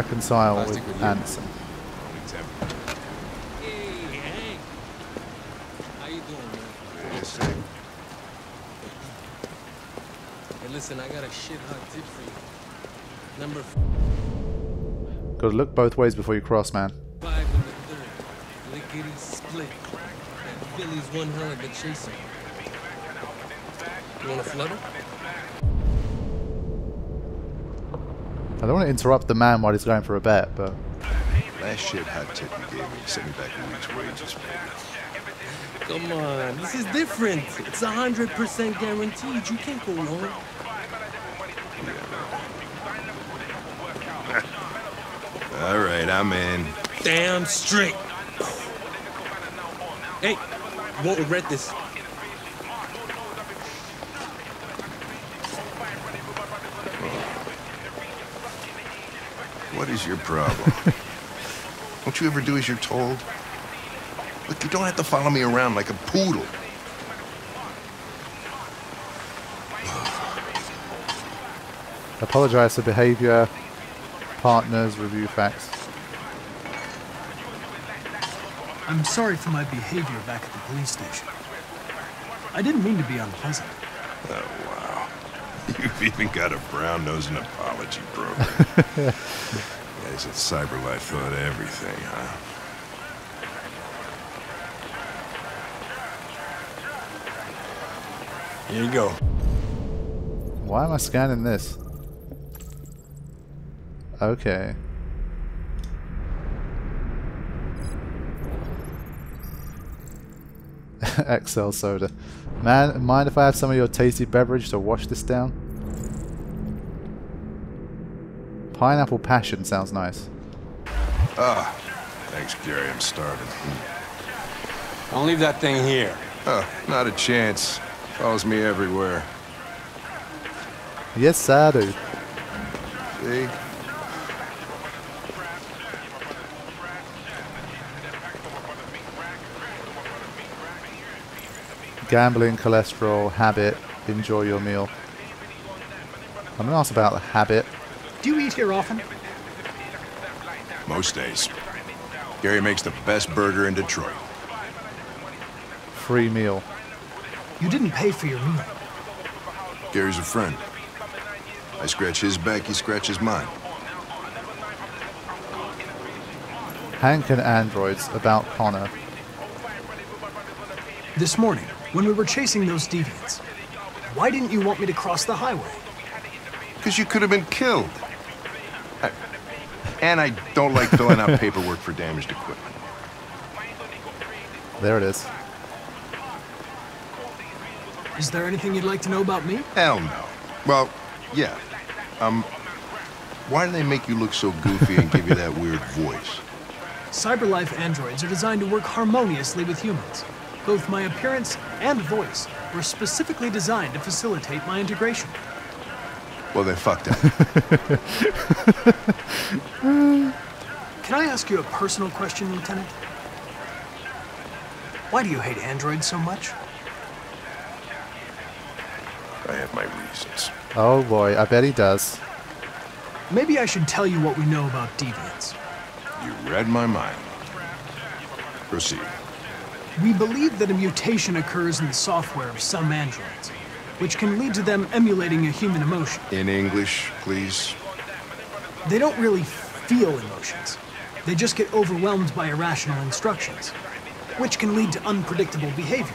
Reconcile I'll with stick. Anderson. Hey, Hank. How you doing, man? Yes, sir. Hey, listen, I got a shit hot tip for you. Number Gotta look both ways before you cross, man. five in the third. Lickety split. That Philly's one hell of a chaser. You want a flutter? I don't want to interrupt the man while he's going for a bet, but Last shit hot tip you gave me sent me back a week's wages. Come on, this is different. It's a hundred percent guaranteed. You can't go wrong. All right, I'm in. Damn straight. Hey, you won't regret this. What is your problem? don't you ever do as you're told? Look, you don't have to follow me around like a poodle. apologize for behavior. Partners, review facts. I'm sorry for my behavior back at the police station. I didn't mean to be unpleasant. Oh, wow. You've even got a brown-nosing apology program. Guys at CyberLife thought everything, huh? Here you go. Why am I scanning this? Okay. XL soda. Man, mind if I have some of your tasty beverage to wash this down? Pineapple passion sounds nice. Ah, thanks, Gary. I'm starving. Don't leave that thing here. Oh, not a chance. Follows me everywhere. Yes, I do. See? Gambling, cholesterol, habit, enjoy your meal. I'm going to ask about the habit. Do you eat here often? Most days. Gary makes the best burger in Detroit. Free meal. You didn't pay for your meal. Gary's a friend. I scratch his back, he scratches mine. Hank and androids about Connor. This morning, when we were chasing those deviants, why didn't you want me to cross the highway? Because you could have been killed. I- and I don't like filling out paperwork for damaged equipment. There it is. Is there anything you'd like to know about me? Hell no. Well, yeah. Um, why do they make you look so goofy and give you that weird voice? CyberLife androids are designed to work harmoniously with humans. Both my appearance and voice were specifically designed to facilitate my integration. Well, they fucked that. Can I ask you a personal question, Lieutenant? Why do you hate androids so much? I have my reasons. Oh boy, I bet he does. Maybe I should tell you what we know about deviants. You read my mind. Proceed. We believe that a mutation occurs in the software of some androids, which can lead to them emulating a human emotion. In English, please. They don't really feel emotions. They just get overwhelmed by irrational instructions, which can lead to unpredictable behavior.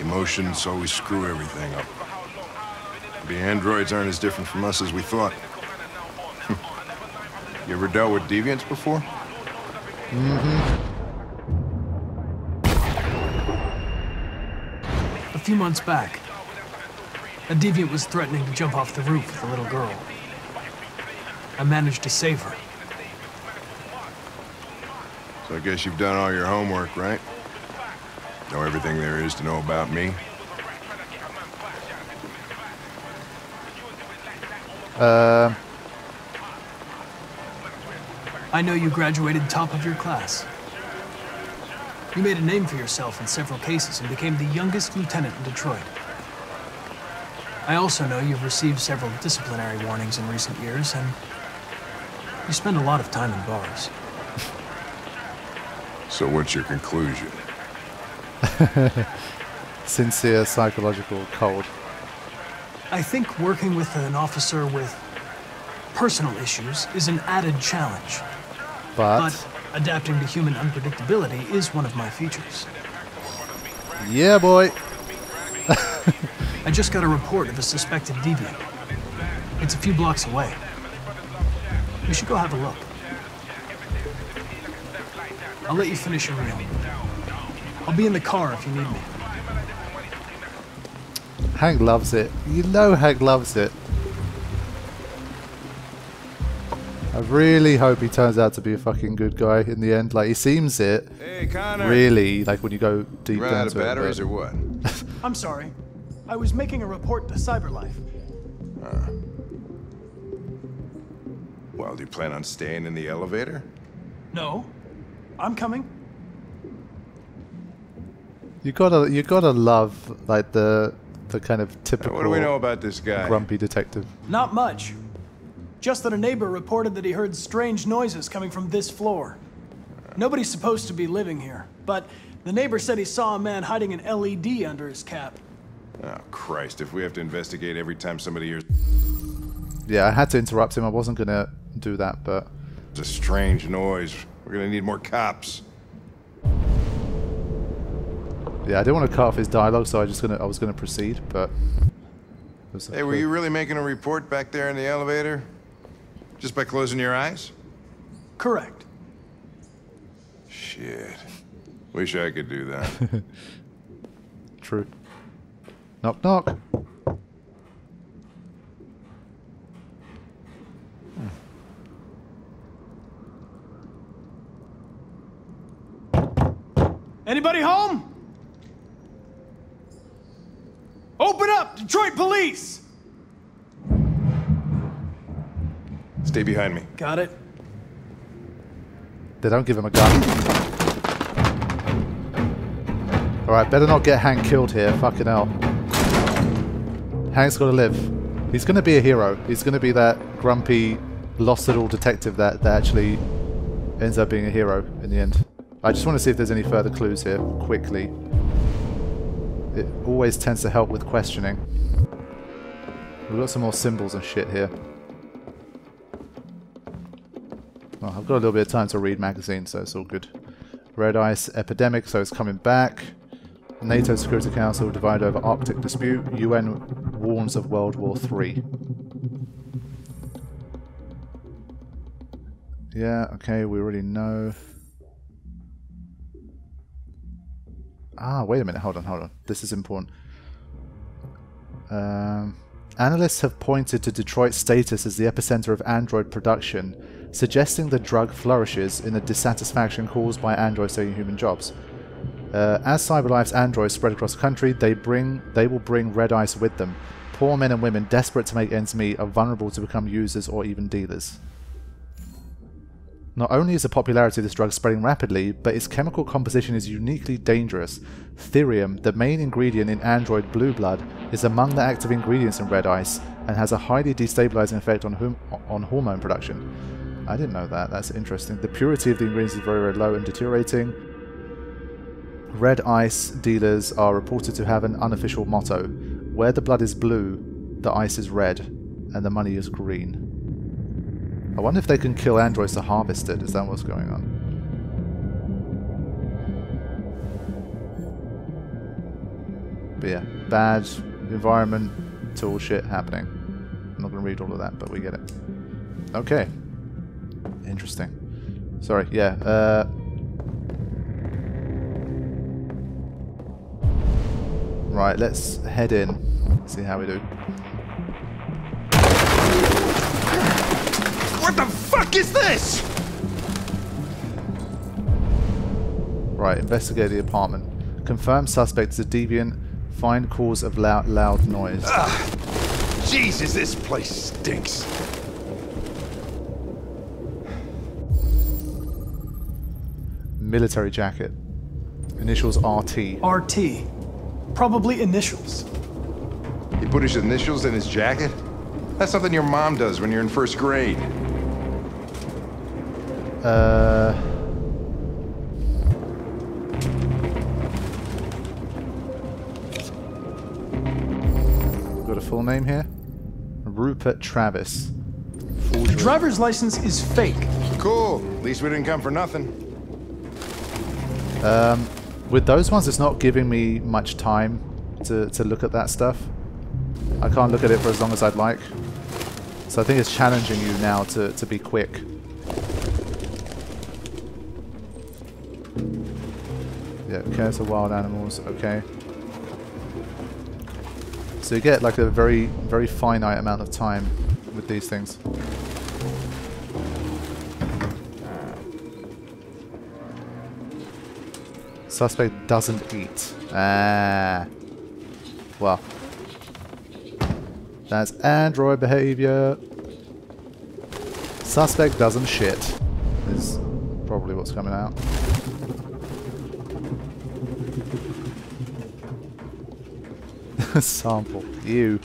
Emotions always screw everything up. The androids aren't as different from us as we thought. you ever dealt with deviants before? A few months back, a deviant was threatening to jump off the roof with a little girl. I managed to save her. So I guess you've done all your homework, right? Know everything there is to know about me? Uh, I know you graduated top of your class. You made a name for yourself in several cases and became the youngest lieutenant in Detroit. I also know you've received several disciplinary warnings in recent years, and you spend a lot of time in bars. So what's your conclusion? Sincere psychological cold. I think working with an officer with personal issues is an added challenge, But, but adapting to human unpredictability is one of my features. yeah, boy. I just got a report of a suspected deviant. It's a few blocks away. We should go have a look. I'll let you finish your meal. I'll be in the car if you need me. Hank loves it. You know Hank loves it. I really hope he turns out to be a fucking good guy in the end. Like he seems it. Hey, Connor. Really, like when you go deep Run down out of to it, batteries or what? I'm sorry. I was making a report to CyberLife. Uh, well, do you plan on staying in the elevator? No, I'm coming. You gotta, you gotta love like the, the kind of Now, typical what do we know about this guy? grumpy detective. Not much. Just that a neighbor reported that he heard strange noises coming from this floor. Nobody's supposed to be living here, but the neighbor said he saw a man hiding an LED under his cap. Oh, Christ, if we have to investigate every time somebody hears Yeah, I had to interrupt him. I wasn't gonna do that, but It's a strange noise, we're gonna need more cops. yeah, I didn't want to cut off his dialogue, so I just gonna, I was gonna proceed, but. Hey, were you really making a report back there in the elevator? Just by closing your eyes? Correct. Shit. Wish I could do that. True. Knock knock. Anybody home? Open up, Detroit police! Stay behind me. Got it. They don't give him a gun. Alright, better not get Hank killed here. Fucking hell. Hank's gotta live. He's gonna be a hero. He's gonna be that grumpy, lost it all detective that, that actually ends up being a hero in the end. I just want to see if there's any further clues here, quickly. It always tends to help with questioning. We've got some more symbols and shit here. Well, I've got a little bit of time to read magazines, so it's all good. Red Ice Epidemic, so it's coming back. NATO Security Council divided over Arctic dispute. UN warns of World War Three. Yeah, okay, we already know. Ah, wait a minute, hold on, hold on. This is important. Um, analysts have pointed to Detroit's status as the epicenter of Android production, suggesting the drug flourishes in the dissatisfaction caused by androids taking human jobs. Uh, as CyberLife's androids spread across the country, they bring they will bring red ice with them. Poor men and women desperate to make ends meet are vulnerable to become users or even dealers. Not only is the popularity of this drug spreading rapidly, but its chemical composition is uniquely dangerous. Thirium, the main ingredient in android blue blood, is among the active ingredients in red ice and has a highly destabilizing effect on, on hormone production. I didn't know that, that's interesting. The purity of the ingredients is very, very low and deteriorating. Red ice dealers are reported to have an unofficial motto Where the blood is blue, the ice is red, and the money is green. I wonder if they can kill androids to harvest it. Is that what's going on? But yeah, bad environment, tool shit happening. I'm not going to read all of that, but we get it. Okay. Interesting. Sorry, yeah. Uh, right, let's head in. See how we do. What the fuck is this? Right, investigate the apartment. Confirm suspect is a deviant. Find cause of loud, loud noise. Jesus, this place stinks. Military jacket. Initials RT. RT. Probably initials. He Put his initials in his jacket? That's something your mom does when you're in first grade. Uh. Got a full name here? Rupert Travis. The Forgery. driver's license is fake. Cool. At least we didn't come for nothing. Um, with those ones, it's not giving me much time to, to look at that stuff. I can't look at it for as long as I'd like. So I think it's challenging you now to, to be quick. Yeah, care to wild animals, okay. So you get like a very, very finite amount of time with these things. Suspect doesn't eat. Ah. Well. That's android behavior. Suspect doesn't shit. Is probably what's coming out. Sample. Ew.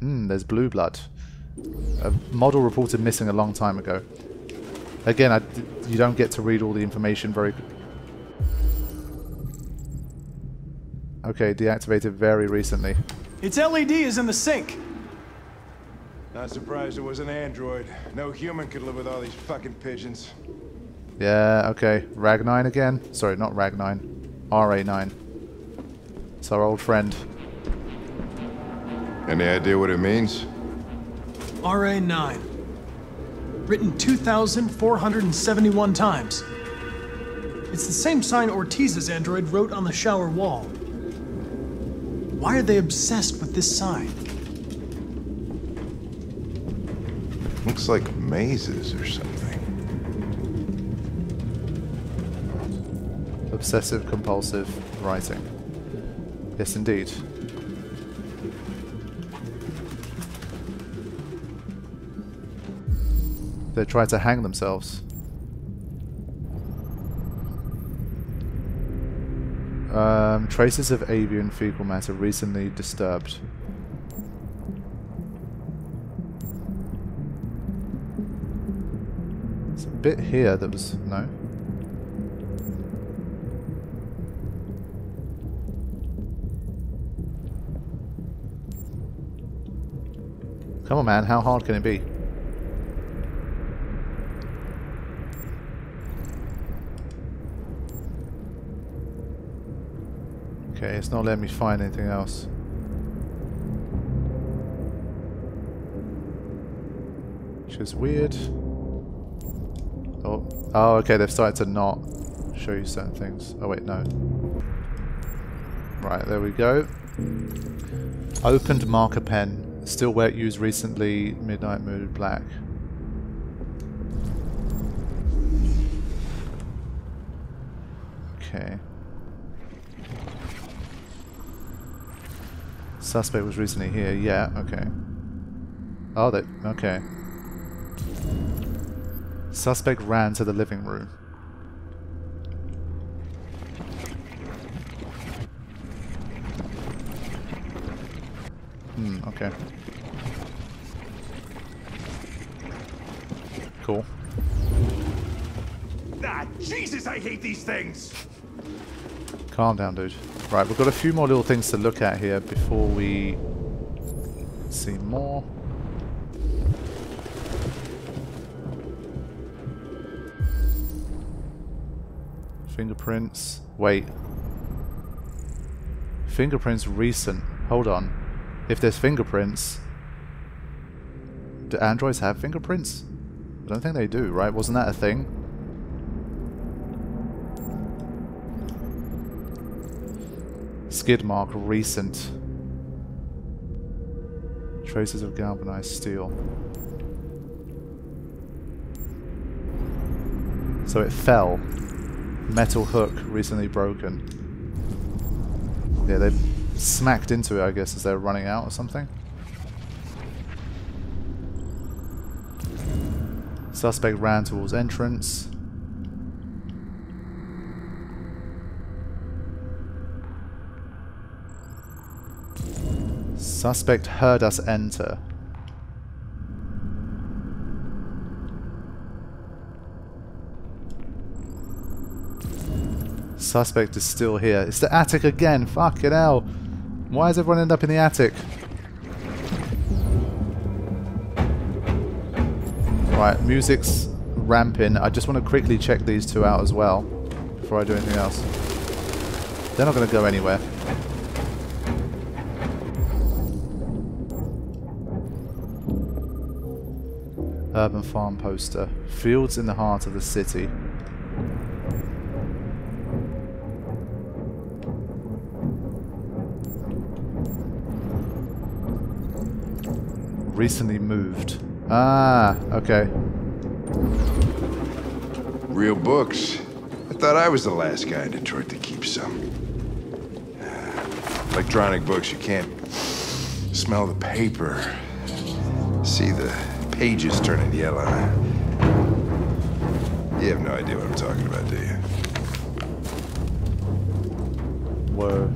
Hmm, there's blue blood. A model reported missing a long time ago. Again, I d you don't get to read all the information very... Okay, deactivated very recently. Its LED is in the sink. Not surprised it was an android. No human could live with all these fucking pigeons. Yeah, okay. Rag9 again? Sorry, not Rag9. RA9. It's our old friend. Any idea what it means? RA9. Written 2,471 times. It's the same sign Ortiz's android wrote on the shower wall. Why are they obsessed with this sign? Looks like mazes or something. Obsessive compulsive writing. Yes, indeed. They try to hang themselves. Um, traces of avian fecal matter recently disturbed. There's a bit here that was... no? Come on, man. How hard can it be? Okay, it's not letting me find anything else. Which is weird. Oh, oh, okay. They've started to not show you certain things. Oh wait, no. Right, there we go. Opened marker pen. Still wet used recently. Midnight Mood Black. Okay. Suspect was recently here. Yeah, okay. Oh, they... Okay. Suspect ran to the living room. Hmm, okay. Cool. Ah, Jesus, I hate these things! Calm down, dude. Right, we've got a few more little things to look at here before we see more. Fingerprints. Wait. Fingerprints recent. Hold on. If there's fingerprints... Do androids have fingerprints? I don't think they do, right? Wasn't that a thing? Skid mark recent. Traces of galvanized steel. So it fell. Metal hook recently broken. Yeah, they smacked into it, I guess, as they were running out or something. Suspect ran towards entrance. Suspect heard us enter. Suspect is still here. It's the attic again. Fucking hell. Why does everyone end up in the attic? Right, music's ramping. I just want to quickly check these two out as well before I do anything else. They're not going to go anywhere. Urban farm poster. Fields in the heart of the city. Recently moved. Ah, okay. Real books. I thought I was the last guy in Detroit to keep some. Electronic books, you can't smell the paper. See the pages turning yellow. You have no idea what I'm talking about, do you? Whoa.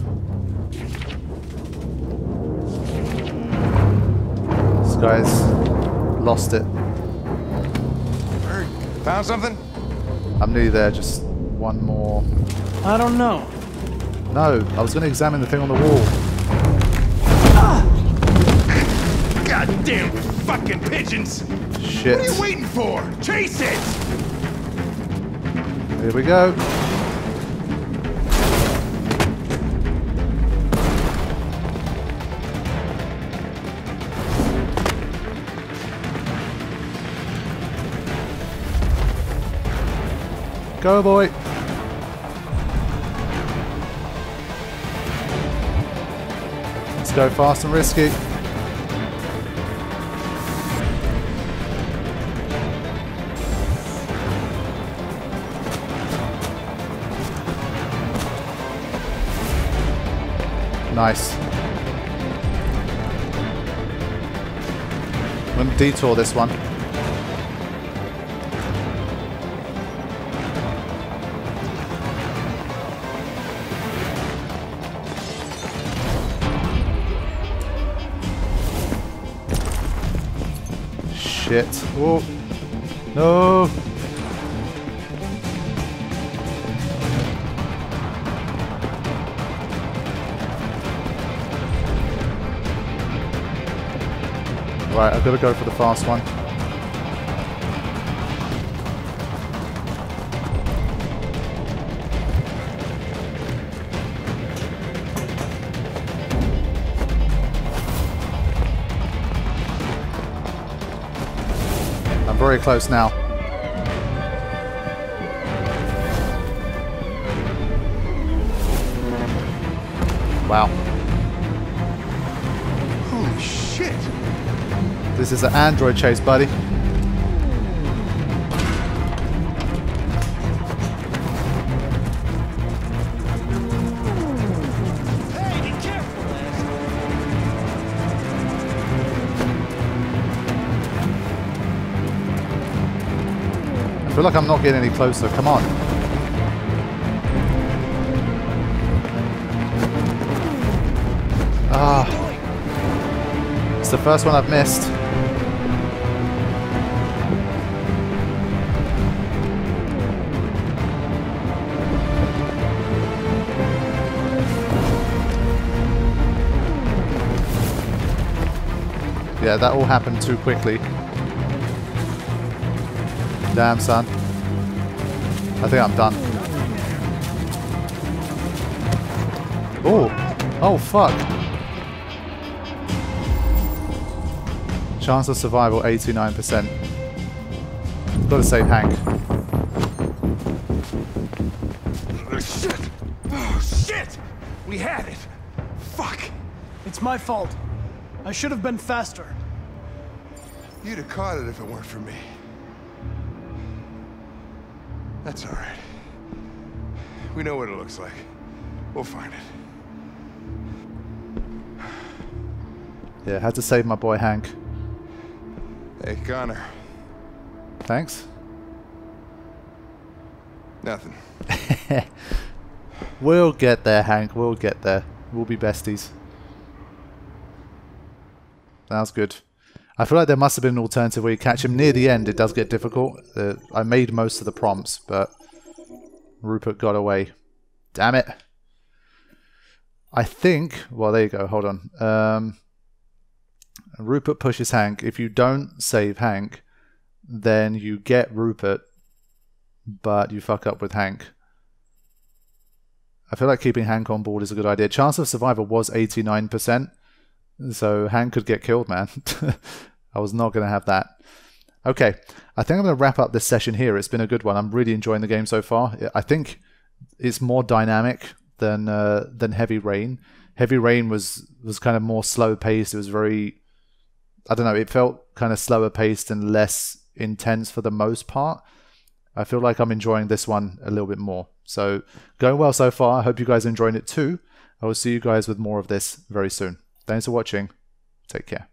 This guy's lost it. Bird, found something? I'm nearly there, just one more. I don't know. No, I was going to examine the thing on the wall. Goddamn fucking pigeons! Shit. What are you waiting for? Chase it! Here we go. Go, boy. Let's go fast and risky. Nice. I'm going to detour this one. Shit. Oh. No. Right, I've got to go for the fast one. I'm very close now. Wow. This is an android chase, buddy. I feel like I'm not getting any closer. Come on. Ah. It's the first one I've missed. Yeah, that all happened too quickly. Damn, son. I think I'm done. Oh! Oh, fuck! Chance of survival 89%. Gotta save Hank. Oh, shit! Oh, shit! We had it! Fuck! It's my fault. I should have been faster. You'd have caught it if it weren't for me. That's all right. We know what it looks like. We'll find it. Yeah, had to save my boy Hank. Hey, Connor. Thanks. Nothing. We'll get there, Hank. We'll get there. We'll be besties. That was good. I feel like there must have been an alternative where you catch him near the end. It does get difficult. Uh, I made most of the prompts, but Rupert got away. Damn it. I think. Well, there you go. Hold on. Um, Rupert pushes Hank. If you don't save Hank, then you get Rupert, but you fuck up with Hank. I feel like keeping Hank on board is a good idea. Chance of survival was 89%, so Hank could get killed, man. I was not going to have that. Okay, I think I'm going to wrap up this session here. It's been a good one. I'm really enjoying the game so far. I think it's more dynamic than uh, than Heavy Rain. Heavy Rain was was kind of more slow paced. It was very, I don't know. It felt kind of slower paced and less intense for the most part. I feel like I'm enjoying this one a little bit more. So going well so far. I hope you guys are enjoying it too. I will see you guys with more of this very soon. Thanks for watching. Take care.